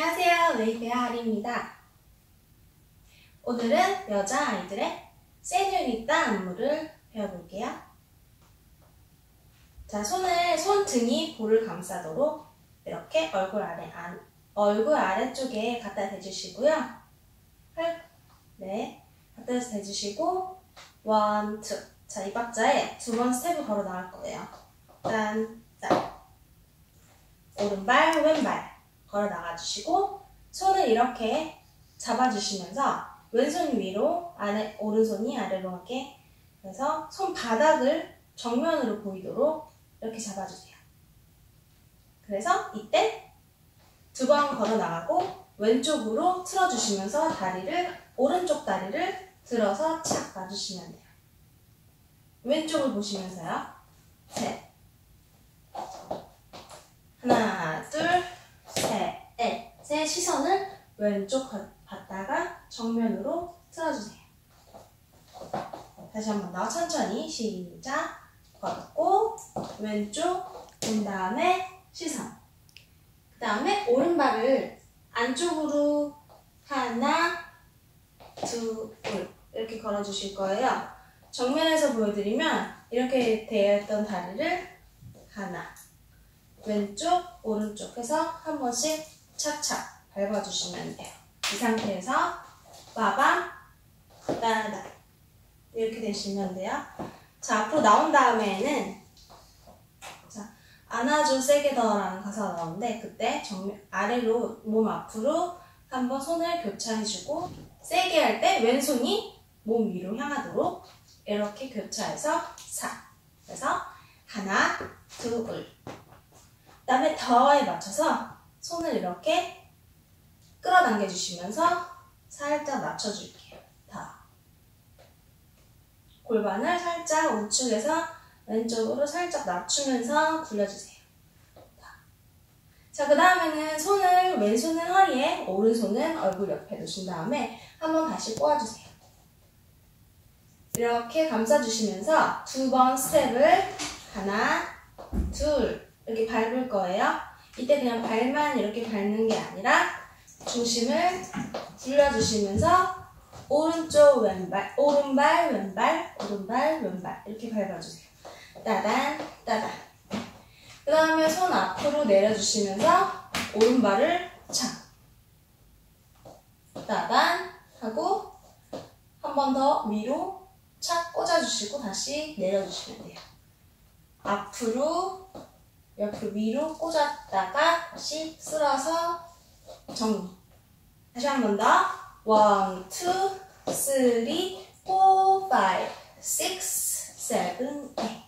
안녕하세요. 웨이브야 하리입니다. 오늘은 여자아이들의 세뇨리따 안무를 배워볼게요. 자, 손을 손등이 볼을 감싸도록 이렇게 얼굴 아래 안, 얼굴 아래쪽에 갖다 대주시고요. 팔, 네, 갖다 대주시고 one, two. 자, 이 박자에 두 번 스텝을 걸어 나갈 거예요. 짠, 짠. 오른발, 왼발 걸어 나가주시고 손을 이렇게 잡아주시면서 왼손 위로 아래 오른손이 아래로 가게 그래서 손바닥을 정면으로 보이도록 이렇게 잡아주세요. 그래서 이때 두 번 걸어 나가고 왼쪽으로 틀어주시면서 다리를 오른쪽 다리를 들어서 착 놔주시면 돼요. 왼쪽을 보시면서요. 셋. 하나, 둘, 셋, 넷. 셋 시선을 왼쪽 봤다가 정면으로 틀어주세요. 다시 한 번 더 천천히 시작. 걷고 왼쪽 본 다음에 시선. 그 다음에 오른발을 안쪽으로 하나, 둘 이렇게 걸어주실 거예요. 정면에서 보여드리면 이렇게 되어 있던 다리를 하나, 왼쪽, 오른쪽 해서 한 번씩 착착 밟아주시면 돼요. 이 상태에서 빠밤, 따다 이렇게 되시면 돼요. 자, 앞으로 나온 다음에는 자, 안아줘 세게 더라는 가사가 나오는데 그때 정면 아래로 몸 앞으로 한번 손을 교차해주고 세게 할 때 왼손이 몸 위로 향하도록 이렇게 교차해서 사 그래서 하나, 둘 그 다음에 더에 맞춰서 손을 이렇게 끌어당겨 주시면서 살짝 낮춰줄게요. 더. 골반을 살짝 우측에서 왼쪽으로 살짝 낮추면서 굴려주세요. 자, 그 다음에는 손을, 왼손은 허리에, 오른손은 얼굴 옆에 두신 다음에 한번 다시 꼬아주세요. 이렇게 감싸주시면서 두 번 스텝을 하나, 둘, 이렇게 밟을 거예요. 이때 그냥 발만 이렇게 밟는 게 아니라 중심을 굴려주시면서 오른쪽 왼발, 오른발, 왼발, 오른발, 왼발 이렇게 밟아주세요. 따단, 따단. 그 다음에 손 앞으로 내려주시면서 오른발을 착. 따단 하고 한 번 더 위로 착 꽂아주시고 다시 내려주시면 돼요. 앞으로 옆으로 위로 꽂았다가 다시 쓸어서 정리. 다시 한 번 더. one, two, three, four, five, six, seven, eight.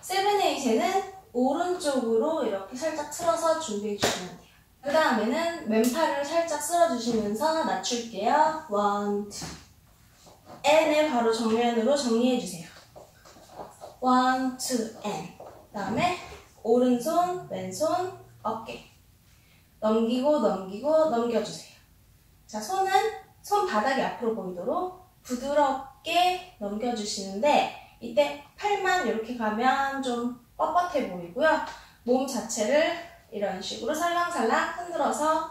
seven, eight에는 오른쪽으로 이렇게 살짝 틀어서 준비해 주시면 돼요. 그 다음에는 왼팔을 살짝 쓸어주시면서 낮출게요. one, two. and을 바로 정면으로 정리해 주세요. one, two, and. 그 다음에 오른손, 왼손, 어깨. 넘기고 넘기고 넘겨주세요. 자, 손은 손바닥이 앞으로 보이도록 부드럽게 넘겨주시는데 이때 팔만 이렇게 가면 좀 뻣뻣해 보이고요. 몸 자체를 이런 식으로 살랑살랑 흔들어서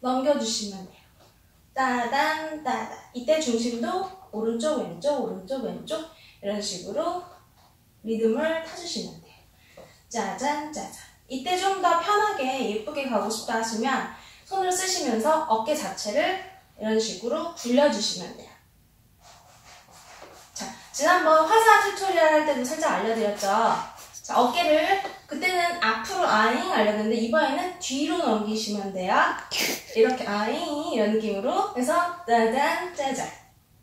넘겨주시면 돼요. 따단 따단 이때 중심도 오른쪽 왼쪽 오른쪽 왼쪽 이런 식으로 리듬을 타주시면 돼요. 짜잔 짜잔 이때 좀 더 편하게 예쁘게 가고 싶다 하시면 손을 쓰시면서 어깨 자체를 이런 식으로 굴려주시면 돼요. 자, 지난번 화사 tutorial 할 때도 살짝 알려드렸죠? 자, 어깨를 그때는 앞으로 아잉 알려드렸는데 이번에는 뒤로 넘기시면 돼요. 이렇게 아잉 이런 느낌으로 해서 짜잔 짜잔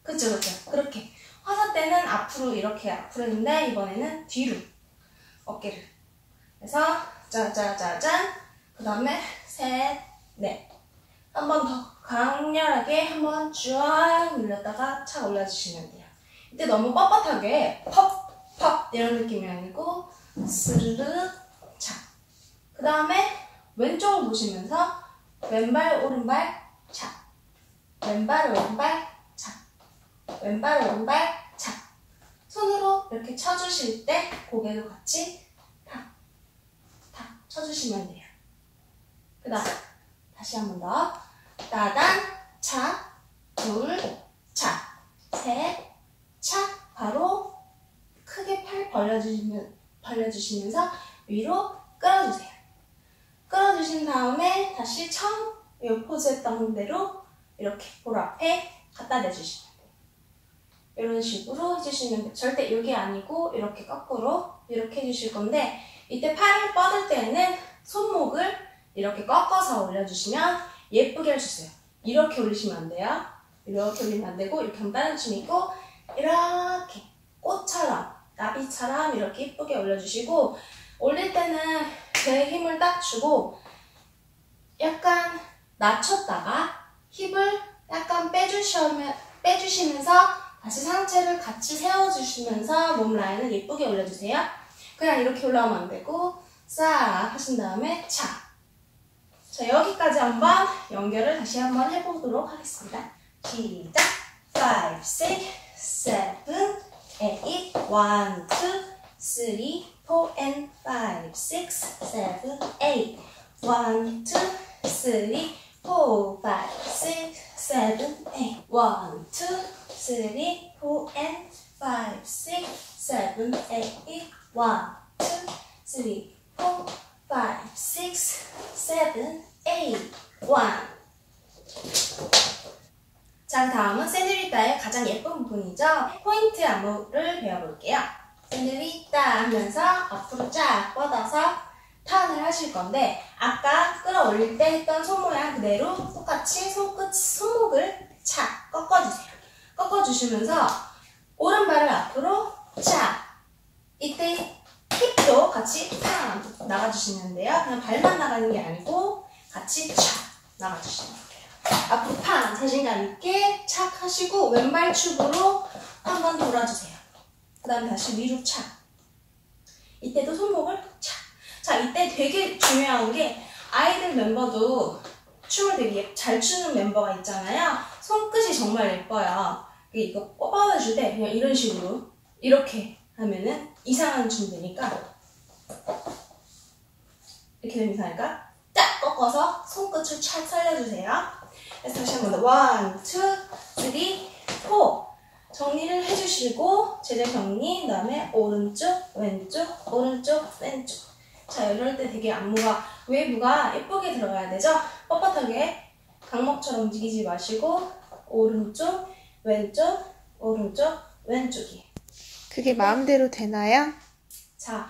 그쵸 그쵸 그렇게 화사 때는 앞으로 이렇게 앞으로 했는데 이번에는 뒤로 어깨를 그래서 짜자자잔 그 다음에 셋, 넷. 한 번 더 강렬하게 한 번 쫙 눌렀다가 착 올려주시면 돼요. 이때 너무 뻣뻣하게 퍽, 퍽 이런 느낌이 아니고 스르르 착 그 다음에 왼쪽을 보시면서 왼발 오른발 착 왼발 오른발 착 왼발 오른발 착 손으로 이렇게 쳐주실 때 고개도 같이 쳐주시면 돼요. 그 다음 다시 한 번 더. 따단, 차, 둘, 차, 셋, 차. 바로 크게 팔 벌려주시면, 벌려주시면서 위로 끌어주세요. 끌어주신 다음에 다시 처음 이 포즈 했던 대로 이렇게 볼 앞에 갖다 대주시면 돼요. 이런 식으로 해주시면 돼요. 절대 이게 아니고 이렇게 거꾸로 이렇게 해주실 건데 이때 팔을 뻗을 때는 손목을 이렇게 꺾어서 올려주시면 예쁘게 있어요. 이렇게 올리시면 안 돼요. 이렇게 올리면 안 되고 이렇게 하면 다른 춤이 있고 이렇게 꽃처럼 나비처럼 이렇게 예쁘게 올려주시고 올릴 때는 배에 힘을 딱 주고 약간 낮췄다가 힙을 약간 빼주시면, 빼주시면서 다시 상체를 같이 세워주시면서 몸 라인을 예쁘게 올려주세요. 그냥 이렇게 올라오면 안 되고 싹 하신 다음에 차. 자 여기까지 한번 연결을 다시 한번 해보도록 하겠습니다. 시작! 5, 6, 7, 8 1, 2, 3, 4 and 5, 6, 7, 8 1, 2, 3, 4, 5, 6, 7, 8 1, 2, 3, 4 and 5, 6, 7, 8 1, 2, 3, 4, 5, 6, 7, 8 1 자, 다음은 세뇨리따의 가장 예쁜 부분이죠. 포인트 안무를 배워볼게요. 세뇨리따 하면서 앞으로 쫙 뻗어서 턴을 하실 건데 아까 끌어올릴 때 했던 손 모양 그대로 똑같이 손끝, 손목을 착 꺾어주세요. 꺾어주시면서 오른발을 앞으로 착 이때 힙도 같이 탁 나가주시면 돼요. 그냥 발만 나가는 게 아니고 같이 착 나가주시면 돼요. 앞으로 판 자신감 있게 착 하시고 왼발 축으로 한 번 돌아주세요. 그 다음에 다시 위로 착. 이때도 손목을 착. 자, 이때 되게 중요한 게 아이들 멤버도 춤을 되게 잘 추는 멤버가 있잖아요. 손끝이 정말 예뻐요. 이거 뽑아줄 때 그냥 이런 식으로 이렇게 하면은 이상한 춤 되니까 이렇게 되면 이상할까? 딱 꺾어서 손끝을 착 살려주세요. 그래서 다시 한 번 더. one, two, three, four. 정리를 해주시고, 제자리 정리, 그 다음에 오른쪽, 왼쪽, 오른쪽, 왼쪽. 자, 이럴 때 되게 안무가, 웨이브가 예쁘게 들어가야 되죠? 뻣뻣하게 각목처럼 움직이지 마시고, 오른쪽, 왼쪽, 오른쪽, 왼쪽이에요. 그게 마음대로 되나요? 자,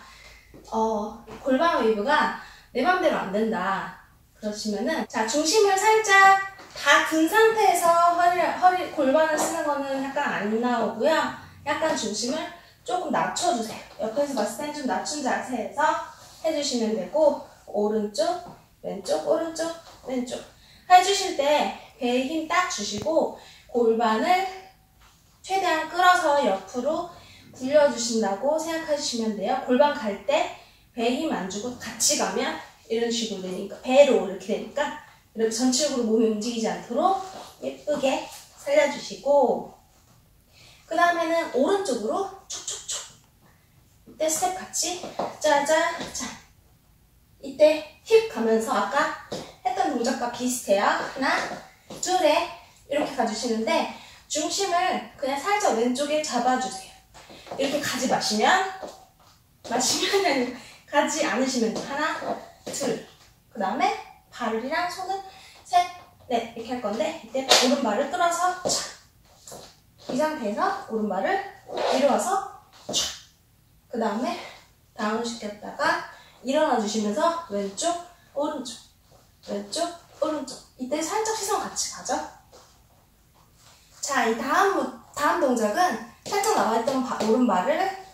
어, 골반 웨이브가 내 맘대로 안 된다. 그러시면은, 자, 중심을 살짝 다 든 상태에서 허리, 허리, 골반을 쓰는 거는 약간 안 나오고요. 약간 중심을 조금 낮춰주세요. 옆에서 봤을 땐 좀 낮춘 자세에서 해주시면 되고, 오른쪽, 왼쪽, 오른쪽, 왼쪽. 해주실 때 배에 힘 딱 주시고, 골반을 최대한 끌어서 옆으로 굴려주신다고 생각하시면 돼요. 골반 갈 때 배에 힘 안 주고 같이 가면 이런 식으로 되니까, 배로 이렇게 되니까, 이렇게 전체적으로 몸이 움직이지 않도록 예쁘게 살려주시고, 그 다음에는 오른쪽으로 촉촉촉. 이때 스텝 같이 짜자잔. 이때 힙 가면서 아까 했던 동작과 비슷해요. 하나, 둘에 이렇게 가주시는데 중심을 그냥 살짝 왼쪽에 잡아주세요. 이렇게 가지 마시면 마시면 가지 않으시면. 하나, 둘. 그 다음에 발이랑 손을 셋, 넷 이렇게 할 건데 이때 오른발을 끌어서 촥. 이 상태에서 오른발을 위로 와서 촥. 그 다음에 다운 시켰다가 일어나 주시면서 왼쪽, 오른쪽, 왼쪽, 오른쪽. 이때 살짝 시선 같이 가죠. 자, 이 다음 다음 동작은 살짝 나와있던 바, 오른발을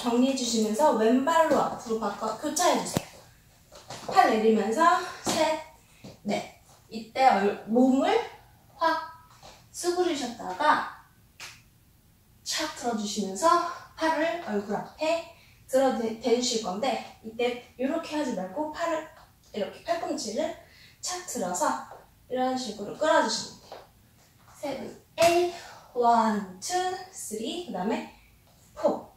정리해 주시면서 왼발로 앞으로 바꿔 교차해 주세요. 팔 내리면서 셋, 넷. 이때 얼, 몸을 확 수그리셨다가 착 들어주시면서 팔을 얼굴 앞에 들어 대주실 건데 이때 이렇게 하지 말고 팔을 이렇게 팔꿈치를 착 들어서 이런 식으로 끌어주시면 돼요. seven, eight, one, two, three, 그 다음에 four.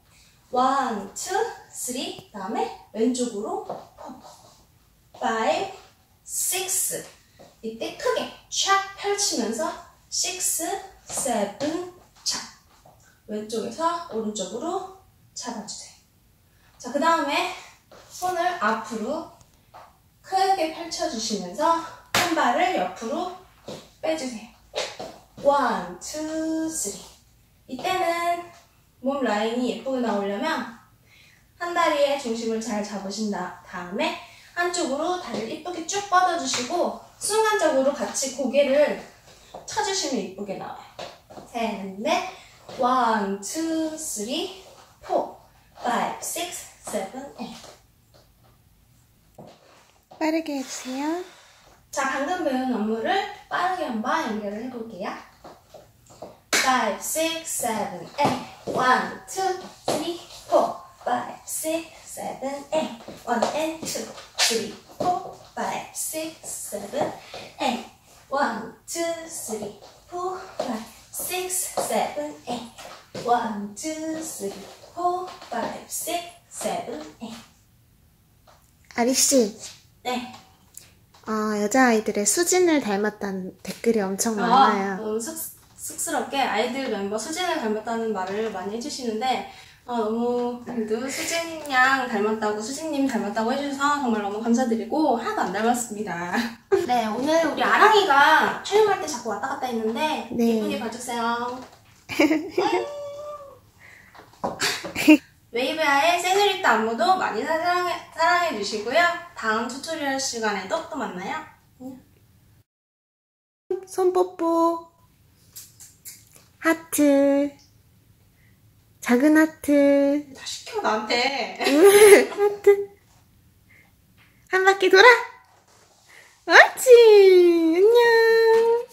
one, two, three, 그 다음에 왼쪽으로 포, 포. 5, 6, 이때 크게 촥 펼치면서 6, 7, 차. 왼쪽에서 오른쪽으로 잡아주세요. 자, 그 다음에 손을 앞으로 크게 펼쳐주시면서 한 발을 옆으로 빼주세요. one, two, three. 이때는 몸 라인이 예쁘게 나오려면 한 다리의 중심을 잘 잡으신 다- 다음에 한쪽으로 다리를 이쁘게 쭉 뻗어주시고 순간적으로 같이 고개를 쳐주시면 이쁘게 나와요. 셋, 넷, one, two, three, four, five, six, seven, eight. 빠르게 해주세요. 자, 방금 배운 안무를 빠르게 한번 연결을 해볼게요. 5, 6, 7, 8 1, 2, 3, 4 5, 6, 7, 8 1 and 2, 3, 4 5, 6, 7, 8 1, 2, 3, 4 5, 6, 7, 8 1, 2, 3, 4 5, 6, 7, 8 아리 씨, 네. 어, 여자아이들의 수진을 닮았다는 댓글이 엄청 아, 많아요. 너무 쑥, 쑥스럽게 아이들 멤버 수진을 닮았다는 말을 많이 해주시는데 어, 너무 그래도 수진 양 닮았다고 수진님 닮았다고 해주셔서 정말 너무 감사드리고 하나도 안 닮았습니다. 네 오늘 우리 아랑이가 촬영할 때 자꾸 왔다 갔다 했는데 네. 예쁘게 봐주세요. Waveya의 Senorita 안무도 많이 사랑해, 사랑해 주시고요. 다음 tutorial 시간에도 또 만나요. 손 뽀뽀. 하트. 작은 하트. 다 시켜 나한테. 하트. 한 바퀴 돌아. 옳지. 안녕.